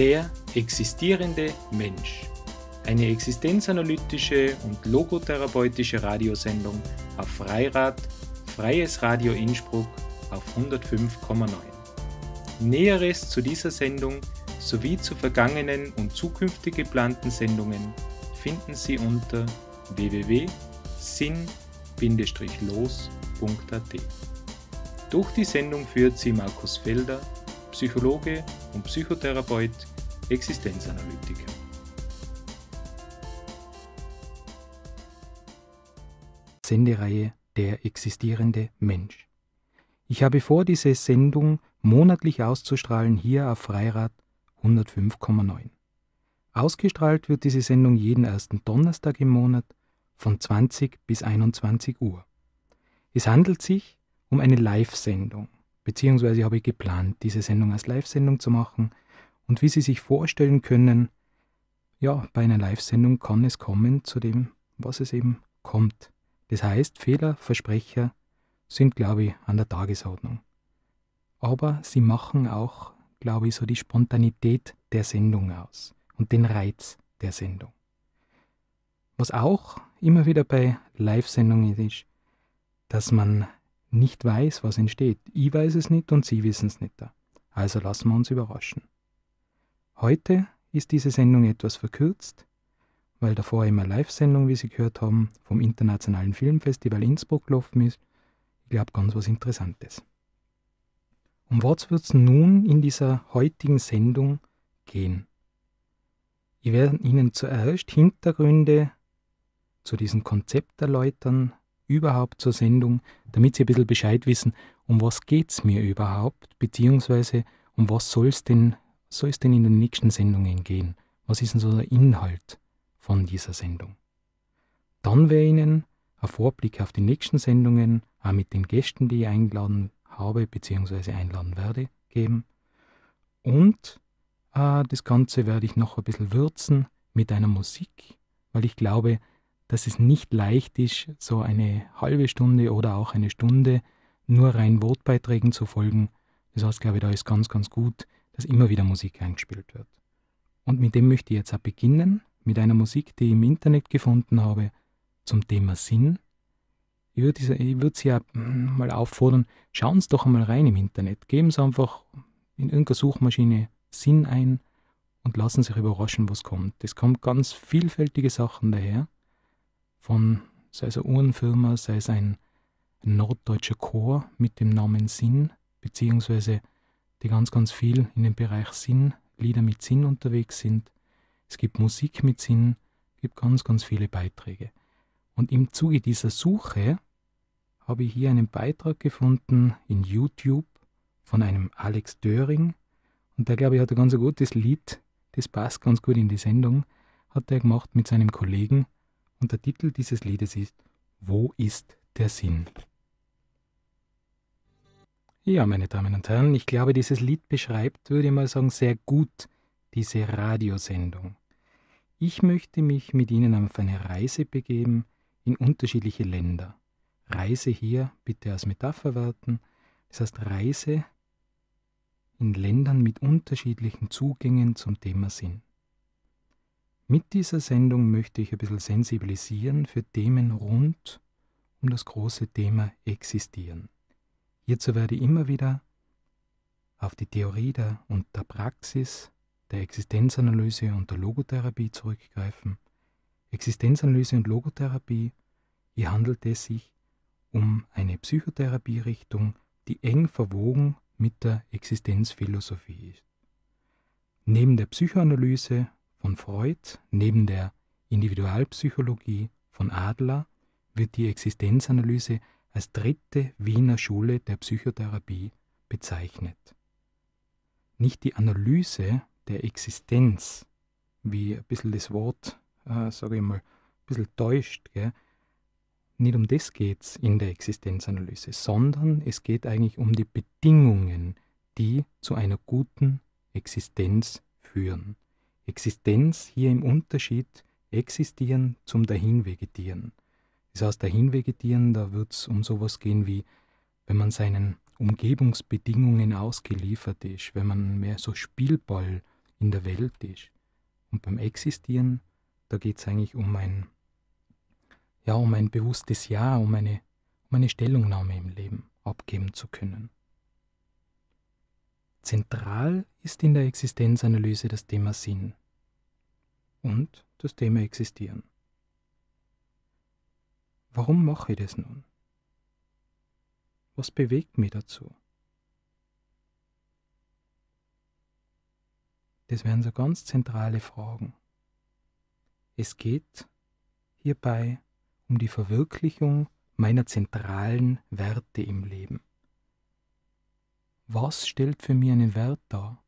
Der existierende Mensch. Eine existenzanalytische und logotherapeutische Radiosendung auf Freirad, Freies Radio Innsbruck auf 105,9. Näheres zu dieser Sendung sowie zu vergangenen und zukünftig geplanten Sendungen finden Sie unter www.sinn-los.at. Durch die Sendung führt sie Markus Felder, Psychologe und Psychotherapeut, Existenzanalytiker. Sendereihe Der existierende Mensch. Ich habe vor, diese Sendung monatlich auszustrahlen hier auf Freirad 105,9. Ausgestrahlt wird diese Sendung jeden ersten Donnerstag im Monat von 20 bis 21 Uhr. Es handelt sich um eine Live-Sendung, beziehungsweise habe ich geplant, diese Sendung als Live-Sendung zu machen. Und wie Sie sich vorstellen können, ja, bei einer Live-Sendung kann es kommen zu dem, was es eben kommt. Das heißt, Fehler, Versprecher sind, glaube ich, an der Tagesordnung. Aber sie machen auch, glaube ich, so die Spontanität der Sendung aus und den Reiz der Sendung. Was auch immer wieder bei Live-Sendungen ist, dass man nicht weiß, was entsteht. Ich weiß es nicht und Sie wissen es nicht. Also lassen wir uns überraschen. Heute ist diese Sendung etwas verkürzt, weil davor immer Live-Sendung, wie Sie gehört haben, vom Internationalen Filmfestival Innsbruck gelaufen ist. Ich glaube, ganz was Interessantes. Um was wird es nun in dieser heutigen Sendung gehen? Ich werde Ihnen zuerst Hintergründe zu diesem Konzept erläutern, überhaupt zur Sendung, damit Sie ein bisschen Bescheid wissen, um was geht es mir überhaupt, beziehungsweise um was soll es denn, soll denn in den nächsten Sendungen gehen? Was ist denn so der Inhalt von dieser Sendung? Dann werde ich Ihnen ein Vorblick auf die nächsten Sendungen, auch mit den Gästen, die ich eingeladen habe, beziehungsweise einladen werde, geben. Und äh, das Ganze werde ich noch ein bisschen würzen mit einer Musik, weil ich glaube, dass es nicht leicht ist, so eine halbe Stunde oder auch eine Stunde nur rein Wortbeiträgen zu folgen. Das heißt, glaube ich, da ist ganz, ganz gut, dass immer wieder Musik eingespielt wird. Und mit dem möchte ich jetzt auch beginnen, mit einer Musik, die ich im Internet gefunden habe, zum Thema Sinn. Ich würde, ich würde Sie auch mal auffordern, schauen Sie doch einmal rein im Internet. Geben Sie einfach in irgendeiner Suchmaschine Sinn ein und lassen sich überraschen, was kommt. Es kommen ganz vielfältige Sachen daher von, sei es eine Uhrenfirma, sei es ein norddeutscher Chor mit dem Namen Sinn, beziehungsweise die ganz, ganz viel in dem Bereich Sinn, Lieder mit Sinn unterwegs sind. Es gibt Musik mit Sinn, es gibt ganz, ganz viele Beiträge. Und im Zuge dieser Suche habe ich hier einen Beitrag gefunden in YouTube von einem Alex Döring. Und der, glaube ich, hat ein ganz gutes Lied, das passt ganz gut in die Sendung, hat er gemacht mit seinem Kollegen und der Titel dieses Liedes ist Wo ist der Sinn? Ja, meine Damen und Herren, ich glaube, dieses Lied beschreibt, würde ich mal sagen, sehr gut diese Radiosendung. Ich möchte mich mit Ihnen auf eine Reise begeben in unterschiedliche Länder. Reise hier bitte als Metapher werten, das heißt Reise in Ländern mit unterschiedlichen Zugängen zum Thema Sinn. Mit dieser Sendung möchte ich ein bisschen sensibilisieren für Themen rund um das große Thema Existieren. Hierzu werde ich immer wieder auf die Theorie der und der Praxis der Existenzanalyse und der Logotherapie zurückgreifen. Existenzanalyse und Logotherapie, hier handelt es sich um eine Psychotherapierichtung, die eng verwogen mit der Existenzphilosophie ist. Neben der Psychoanalyse von Freud, neben der Individualpsychologie von Adler wird die Existenzanalyse als dritte Wiener Schule der Psychotherapie bezeichnet. Nicht die Analyse der Existenz, wie ein bisschen das Wort, äh, sage ich mal, ein bisschen täuscht, gell? nicht um das geht es in der Existenzanalyse, sondern es geht eigentlich um die Bedingungen, die zu einer guten Existenz führen. Existenz hier im Unterschied existieren zum Dahinvegetieren. Das heißt, Dahinvegetieren, da wird es um sowas gehen wie, wenn man seinen Umgebungsbedingungen ausgeliefert ist, wenn man mehr so Spielball in der Welt ist. Und beim Existieren, da geht es eigentlich um ein, ja, um ein bewusstes Ja, um eine, um eine Stellungnahme im Leben abgeben zu können. Zentral ist in der Existenzanalyse das Thema Sinn und das Thema Existieren. Warum mache ich das nun? Was bewegt mich dazu? Das wären so ganz zentrale Fragen. Es geht hierbei um die Verwirklichung meiner zentralen Werte im Leben. Was stellt für mich einen Wert dar?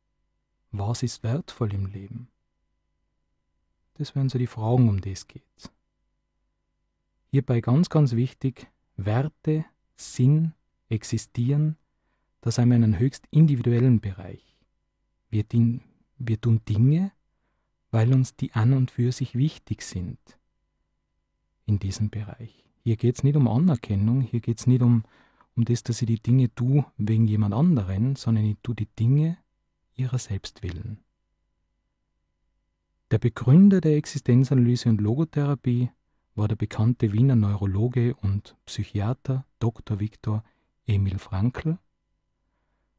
Was ist wertvoll im Leben? Das wären so die Fragen, um die es geht. Hierbei ganz, ganz wichtig, Werte, Sinn, existieren, das haben wir einen höchst individuellen Bereich. Wir, wir tun Dinge, weil uns die an und für sich wichtig sind in diesem Bereich. Hier geht es nicht um Anerkennung, hier geht es nicht um, um das, dass ich die Dinge tue wegen jemand anderen, sondern ich tue die Dinge ihrer selbst willen. Der Begründer der Existenzanalyse und Logotherapie war der bekannte Wiener Neurologe und Psychiater Dr. Viktor Emil Frankl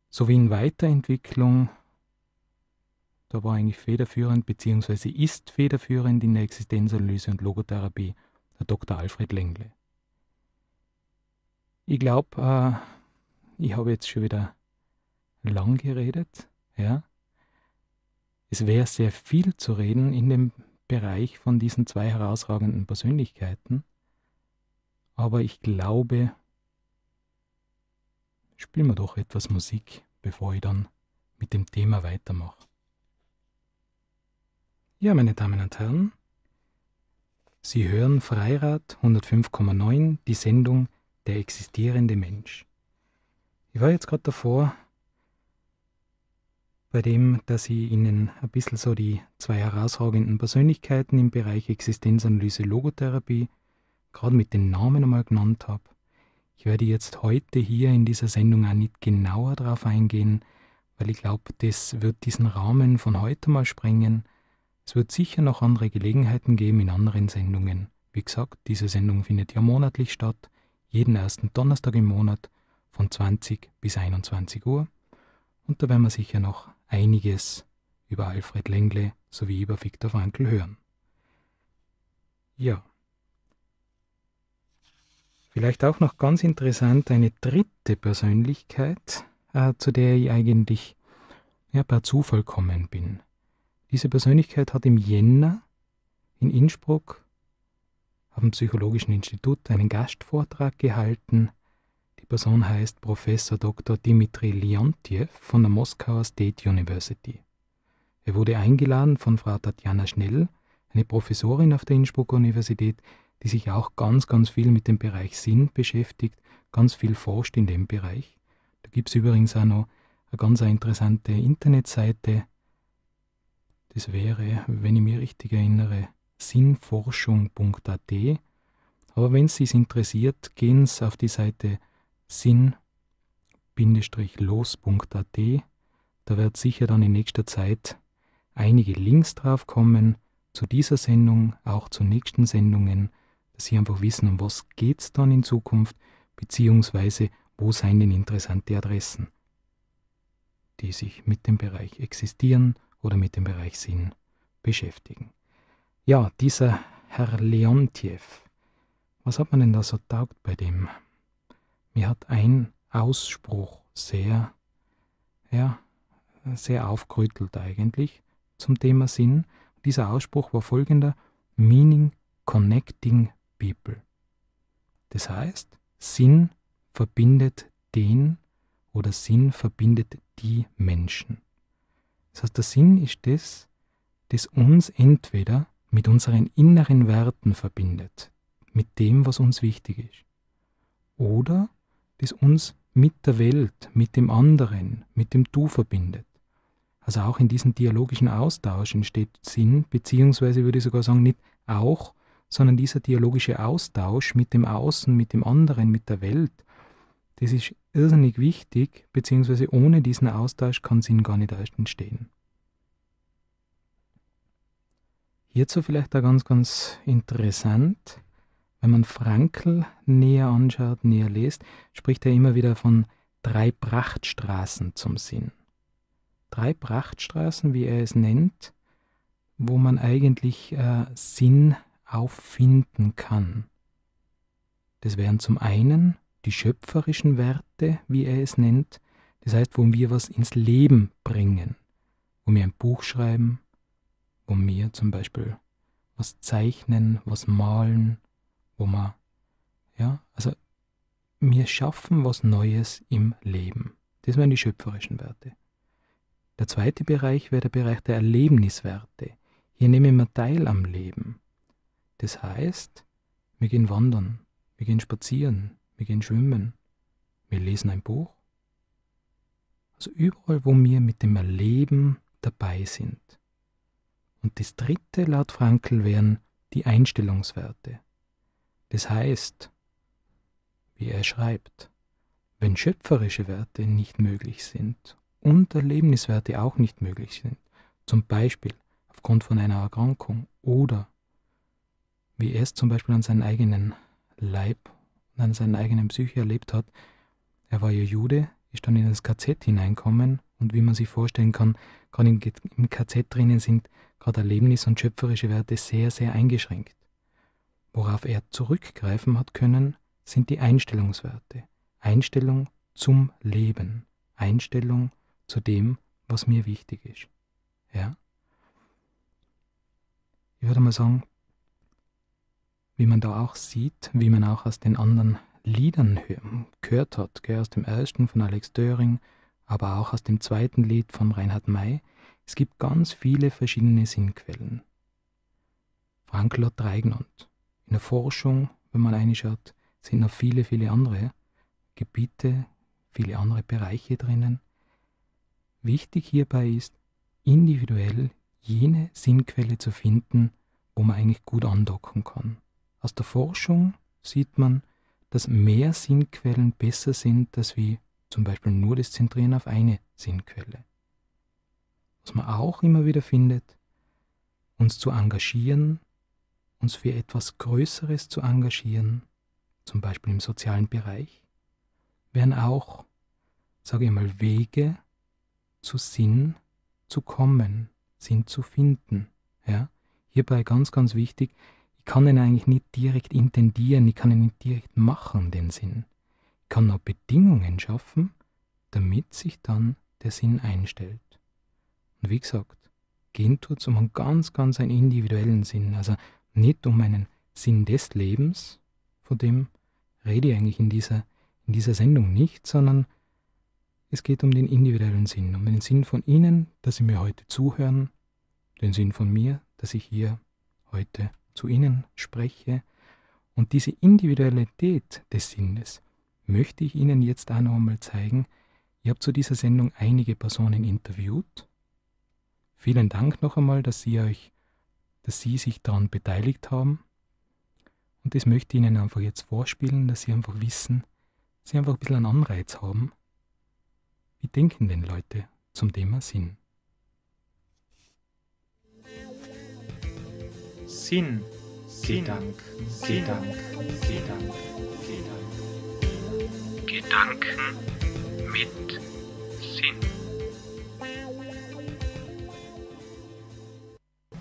sowie in Weiterentwicklung, da war eigentlich federführend bzw. ist federführend in der Existenzanalyse und Logotherapie der Dr. Alfred Lengle. Ich glaube, äh, ich habe jetzt schon wieder lang geredet, ja. Es wäre sehr viel zu reden in dem Bereich von diesen zwei herausragenden Persönlichkeiten, aber ich glaube, spielen wir doch etwas Musik, bevor ich dann mit dem Thema weitermache. Ja, meine Damen und Herren, Sie hören Freirad 105,9, die Sendung Der existierende Mensch. Ich war jetzt gerade davor, bei dem, dass ich Ihnen ein bisschen so die zwei herausragenden Persönlichkeiten im Bereich Existenzanalyse Logotherapie gerade mit den Namen einmal genannt habe. Ich werde jetzt heute hier in dieser Sendung auch nicht genauer darauf eingehen, weil ich glaube, das wird diesen Rahmen von heute mal sprengen. Es wird sicher noch andere Gelegenheiten geben in anderen Sendungen. Wie gesagt, diese Sendung findet ja monatlich statt, jeden ersten Donnerstag im Monat von 20 bis 21 Uhr. Und da werden wir sicher noch einiges über Alfred Lengle sowie über Viktor Frankl hören. Ja. Vielleicht auch noch ganz interessant eine dritte Persönlichkeit, äh, zu der ich eigentlich ja, per Zufall kommen bin. Diese Persönlichkeit hat im Jänner in Innsbruck dem Psychologischen Institut einen Gastvortrag gehalten. Die Person heißt Professor Dr. Dimitri Leontiev von der Moskauer State University. Er wurde eingeladen von Frau Tatjana Schnell, eine Professorin auf der Innsbrucker Universität, die sich auch ganz, ganz viel mit dem Bereich Sinn beschäftigt, ganz viel forscht in dem Bereich. Da gibt es übrigens auch noch eine ganz interessante Internetseite, das wäre, wenn ich mich richtig erinnere, sinnforschung.at. Aber wenn es Sie interessiert, gehen Sie auf die Seite sinn-los.at. Da wird sicher dann in nächster Zeit einige Links drauf kommen zu dieser Sendung, auch zu nächsten Sendungen, dass Sie einfach wissen, um was geht es dann in Zukunft, beziehungsweise wo seien denn interessante Adressen, die sich mit dem Bereich existieren oder mit dem Bereich Sinn beschäftigen. Ja, dieser Herr Leontiev, was hat man denn da so taugt bei dem? Mir hat ein Ausspruch sehr, ja, sehr aufgerüttelt eigentlich zum Thema Sinn. Dieser Ausspruch war folgender: Meaning connecting people. Das heißt, Sinn verbindet den oder Sinn verbindet die Menschen. Das heißt, der Sinn ist das, das uns entweder mit unseren inneren Werten verbindet, mit dem, was uns wichtig ist, oder das uns mit der Welt, mit dem anderen, mit dem Du verbindet. Also auch in diesem dialogischen Austausch entsteht Sinn, beziehungsweise würde ich sogar sagen, nicht auch, sondern dieser dialogische Austausch mit dem Außen, mit dem anderen, mit der Welt, das ist irrsinnig wichtig, beziehungsweise ohne diesen Austausch kann Sinn gar nicht erst entstehen. Hierzu vielleicht da ganz, ganz interessant, wenn man Frankl näher anschaut, näher liest, spricht er immer wieder von drei Prachtstraßen zum Sinn. Drei Prachtstraßen, wie er es nennt, wo man eigentlich äh, Sinn auffinden kann. Das wären zum einen die schöpferischen Werte, wie er es nennt, das heißt, wo wir was ins Leben bringen, wo wir ein Buch schreiben, wo wir zum Beispiel was zeichnen, was malen, wo wir, ja, also wir schaffen was Neues im Leben. Das wären die schöpferischen Werte. Der zweite Bereich wäre der Bereich der Erlebniswerte. Hier nehmen wir teil am Leben. Das heißt, wir gehen wandern, wir gehen spazieren, wir gehen schwimmen, wir lesen ein Buch. Also überall, wo wir mit dem Erleben dabei sind. Und das dritte laut Frankl wären die Einstellungswerte. Das heißt, wie er schreibt, wenn schöpferische Werte nicht möglich sind und Erlebniswerte auch nicht möglich sind, zum Beispiel aufgrund von einer Erkrankung oder wie er es zum Beispiel an seinen eigenen Leib und an seinen eigenen Psyche erlebt hat, er war ja Jude, ist dann in das KZ hineinkommen und wie man sich vorstellen kann, gerade im KZ drinnen sind gerade Erlebnis und schöpferische Werte sehr, sehr eingeschränkt. Worauf er zurückgreifen hat können, sind die Einstellungswerte. Einstellung zum Leben. Einstellung zu dem, was mir wichtig ist. Ja? Ich würde mal sagen, wie man da auch sieht, wie man auch aus den anderen Liedern gehört hat, gell, aus dem ersten von Alex Döring, aber auch aus dem zweiten Lied von Reinhard May, es gibt ganz viele verschiedene Sinnquellen. Frankl hat drei genannt. In der Forschung, wenn man reinschaut, sind noch viele, viele andere Gebiete, viele andere Bereiche drinnen. Wichtig hierbei ist, individuell jene Sinnquelle zu finden, wo man eigentlich gut andocken kann. Aus der Forschung sieht man, dass mehr Sinnquellen besser sind, als wie zum Beispiel nur das Zentrieren auf eine Sinnquelle. Was man auch immer wieder findet, uns zu engagieren, uns für etwas Größeres zu engagieren, zum Beispiel im sozialen Bereich, wären auch, sage ich mal, Wege zu Sinn zu kommen, Sinn zu finden. Ja? Hierbei ganz, ganz wichtig, ich kann ihn eigentlich nicht direkt intendieren, ich kann ihn nicht direkt machen, den Sinn. Ich kann nur Bedingungen schaffen, damit sich dann der Sinn einstellt. Und wie gesagt, gehen tut es um einen ganz, ganz einen individuellen Sinn, also nicht um einen Sinn des Lebens, von dem rede ich eigentlich in dieser, in dieser Sendung nicht, sondern es geht um den individuellen Sinn, um den Sinn von Ihnen, dass Sie mir heute zuhören, den Sinn von mir, dass ich hier heute zu Ihnen spreche. Und diese Individualität des Sinnes möchte ich Ihnen jetzt auch noch einmal zeigen. Ich habe zu dieser Sendung einige Personen interviewt. Vielen Dank noch einmal, dass Sie euch, dass Sie sich daran beteiligt haben. Und das möchte ich Ihnen einfach jetzt vorspielen, dass Sie einfach wissen, dass Sie einfach ein bisschen einen Anreiz haben. Wie denken denn Leute zum Thema Sinn? Sinn, Gedank, Gedank, Gedank, Gedank. Gedanken mit Sinn.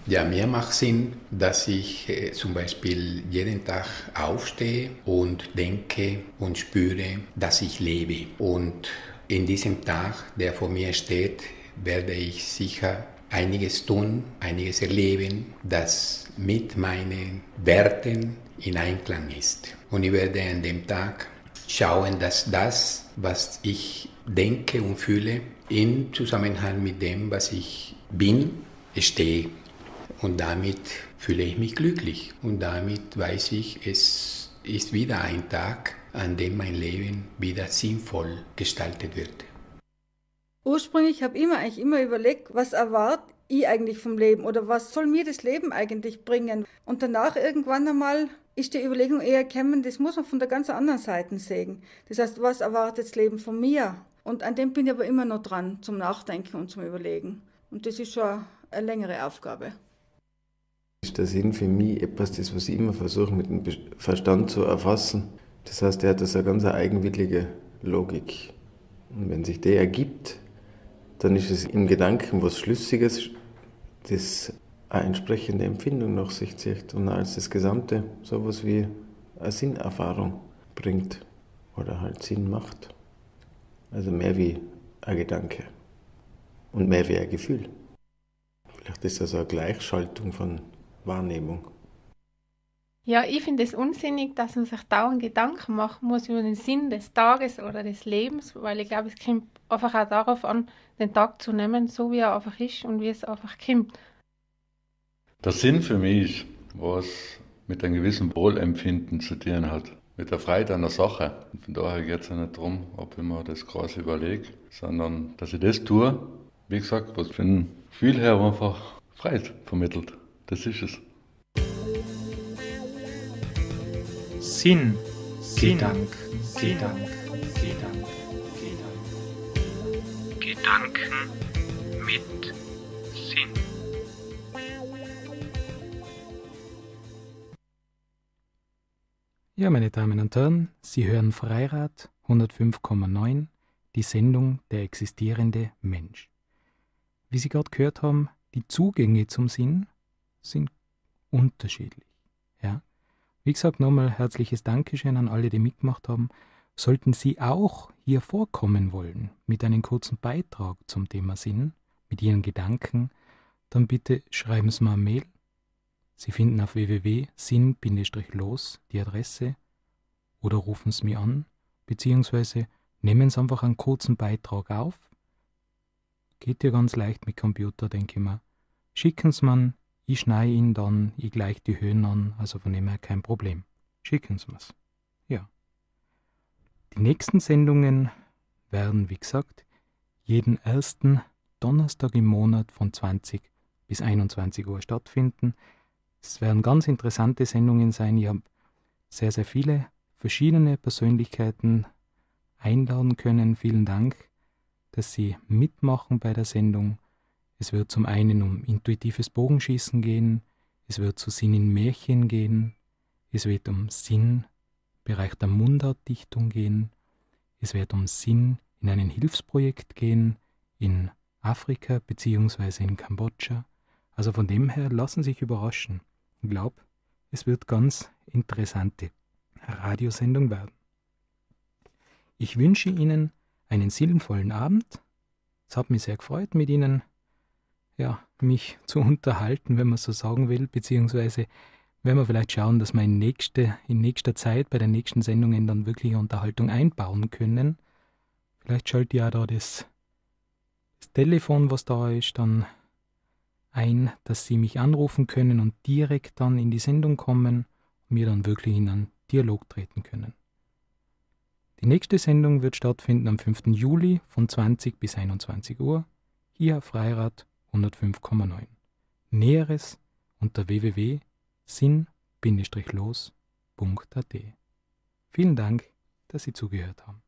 Ja, mir macht Sinn, dass ich äh, zum Beispiel jeden Tag aufstehe und denke und spüre, dass ich lebe. Und in diesem Tag, der vor mir steht, werde ich sicher einiges tun, einiges erleben, das mit meinen Werten in Einklang ist. Und ich werde an dem Tag schauen, dass das, was ich denke und fühle, in Zusammenhang mit dem, was ich bin, stehe. Und damit fühle ich mich glücklich. Und damit weiß ich, es ist wieder ein Tag, an dem mein Leben wieder sinnvoll gestaltet wird. Ursprünglich habe ich mir eigentlich immer überlegt, was erwarte ich eigentlich vom Leben oder was soll mir das Leben eigentlich bringen? Und danach irgendwann einmal ist die Überlegung eher gekommen, das muss man von der ganz anderen Seite sehen. Das heißt, was erwartet das Leben von mir? Und an dem bin ich aber immer noch dran, zum Nachdenken und zum Überlegen. Und das ist schon eine längere Aufgabe ist der Sinn für mich etwas, das, was ich immer versuche, mit dem Verstand zu erfassen. Das heißt, er hat das eine ganz eigenwillige Logik. Und wenn sich der ergibt, dann ist es im Gedanken was Schlüssiges, das eine entsprechende Empfindung nach sich zieht und als das Gesamte sowas wie eine Sinnerfahrung bringt oder halt Sinn macht. Also mehr wie ein Gedanke und mehr wie ein Gefühl. Vielleicht ist das eine Gleichschaltung von Wahrnehmung. Ja, ich finde es unsinnig, dass man sich dauernd Gedanken machen muss über den Sinn des Tages oder des Lebens, weil ich glaube, es kommt einfach auch darauf an, den Tag zu nehmen, so wie er einfach ist und wie es einfach kommt. Der Sinn für mich ist, was mit einem gewissen Wohlempfinden zu tun hat, mit der Freude an der Sache. Und von daher geht es ja nicht darum, ob ich mir das groß überlege, sondern dass ich das tue, wie gesagt, was für ein Gefühl her einfach Freude vermittelt. Das ist es. Sinn, Gedank, Gedank, Gedank, Gedank. Gedanken mit Sinn. Ja, meine Damen und Herren, Sie hören Freirad 105,9, die Sendung Der existierende Mensch. Wie Sie gerade gehört haben, die Zugänge zum Sinn sind unterschiedlich. Ja? Wie gesagt, nochmal herzliches Dankeschön an alle, die mitgemacht haben. Sollten Sie auch hier vorkommen wollen mit einem kurzen Beitrag zum Thema Sinn, mit Ihren Gedanken, dann bitte schreiben Sie mir eine Mail. Sie finden auf www.sinn-los die Adresse oder rufen Sie mich an, beziehungsweise nehmen Sie einfach einen kurzen Beitrag auf Geht ja ganz leicht mit Computer, denke ich mir. Schicken Sie mir, ich schneide ihn dann, ich gleiche die Höhen an, also von dem her kein Problem. Schicken Sie mir's. Ja. Die nächsten Sendungen werden, wie gesagt, jeden ersten Donnerstag im Monat von 20 bis 21 Uhr stattfinden. Es werden ganz interessante Sendungen sein. Ich habe sehr, sehr viele verschiedene Persönlichkeiten einladen können. Vielen Dank dass Sie mitmachen bei der Sendung. Es wird zum einen um intuitives Bogenschießen gehen, es wird zu Sinn in Märchen gehen, es wird um Sinn Bereich der Mundartdichtung gehen, es wird um Sinn in einem Hilfsprojekt gehen in Afrika bzw. in Kambodscha. Also von dem her lassen sich überraschen. Ich glaube, es wird ganz interessante Radiosendung werden. Ich wünsche Ihnen einen sinnvollen Abend. Es hat mich sehr gefreut, mit Ihnen ja, mich zu unterhalten, wenn man so sagen will, beziehungsweise werden wir vielleicht schauen, dass wir in, nächste, in nächster Zeit bei den nächsten Sendungen dann wirklich Unterhaltung einbauen können. Vielleicht schalte ich ja da das, das Telefon, was da ist, dann ein, dass Sie mich anrufen können und direkt dann in die Sendung kommen und mir dann wirklich in einen Dialog treten können. Die nächste Sendung wird stattfinden am 5. Juli von 20 bis 21 Uhr, hier auf Freirad 105,9. Näheres unter www.sinn-los.at. Vielen Dank, dass Sie zugehört haben.